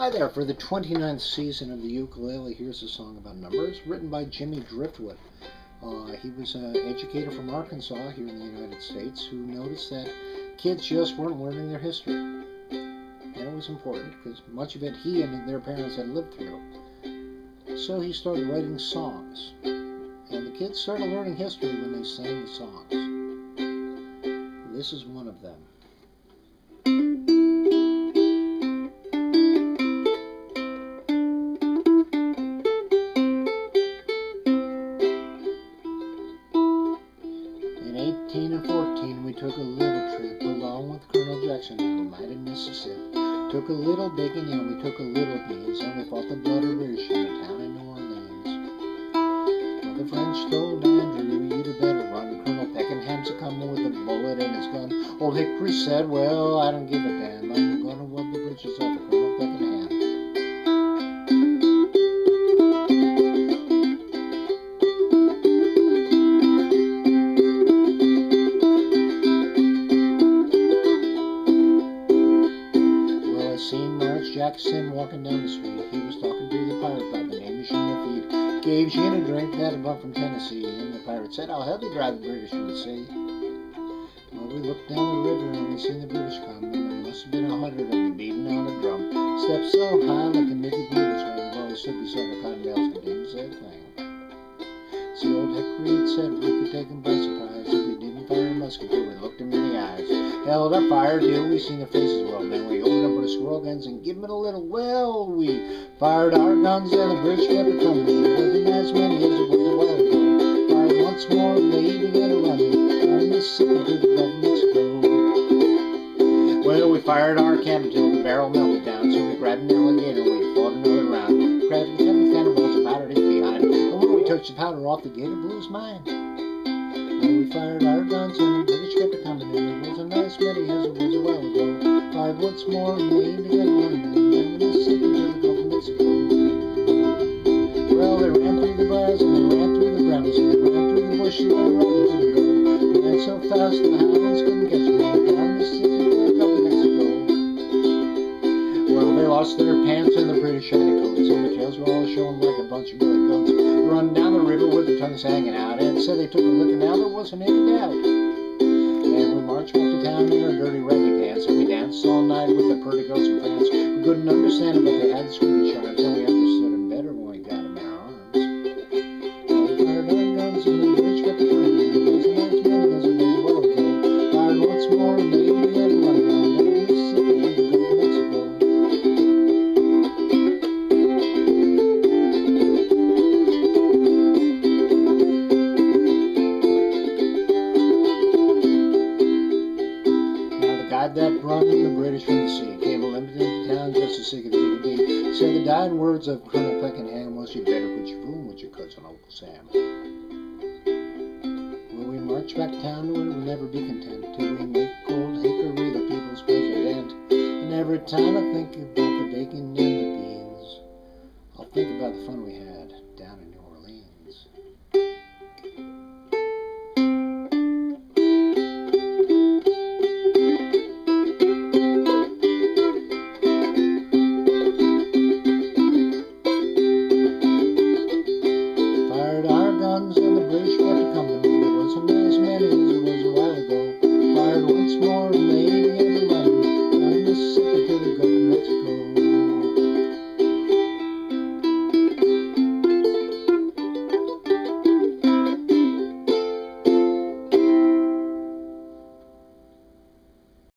Hi there, for the 29th season of the ukulele, here's a song about numbers written by Jimmy Driftwood. Uh, he was an educator from Arkansas here in the United States who noticed that kids just weren't learning their history. And it was important because much of it he and their parents had lived through. So he started writing songs. And the kids started learning history when they sang the songs. This is one of them. 18 and 14, we took a little trip along with Colonel Jackson down the mighty Mississippi. Took a little digging and we took a little beans, and we fought the blood of in the town of New Orleans. Well, the French told Andrew, you'd better run. Colonel Peckenham's a coming with a bullet in his gun. Old Hickory said, well, I don't give a damn. I'm gonna rub the bridges of Colonel Peckenham. Jackson walking down the street. He was talking to the pirate by the name of Shin Feet. Gave Shin a drink had come from Tennessee, and the pirate said, I'll help you drive the British from the sea. Well, we looked down the river and we seen the British come, and there must have been a hundred of them beating on a drum. Stepped so high like a Mickey Mouse ring, well, he stood beside the Cottontails and didn't say a thing. See, old Hickory said we could take 'em by surprise we a we looked 'em in the eyes. Held our fire till we seen their faces well, then we opened up our squirrel guns and give 'em it a little well. We fired our guns and the bridge kept it coming. It wasn't as many as it was a while ago. Fired once more they began to run. Fired Mississippi to the of Mexico. Well, we fired our cannon till the barrel melted down, so we grabbed an alligator we fought another round. Grabbed seven cannonballs and powdered his behind. And when we touched the powder off, the gator blew his mind. Well, we fired our guns and the British kept coming, and it wasn't as many as it was a while ago. Fired once more and they began to run. And then Mississippi to the Gulf of Mexico. Well, they ran through the briars and they ran through the brambles and they ran through the bushes where the robin couldn't go. Ran so fast the hounds couldn't catch them. Down Mississippi to the Gulf of Mexico. Well, they lost their pants and the British had coats, and the tails were all showing like a bunch of billy goats. Run down the river with their tongues hanging out, and said they took a lick, and now there wasn't any doubt. And we marched back to town in our dirty ragged pants, and we danced all night with the pretty girls from France. We couldn't understand them, but they had sweet That brought in the British from the sea came limping into town just as sick as he could be. Said the dying words of Colonel Peckenham was, "You better quit your fooling with your cousin Uncle Sam." Well, we marched back to town we'll never be content till we make old Hickory the people's president. And every time I think about the bacon and the beans, I'll think about the fun we had it